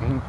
嗯。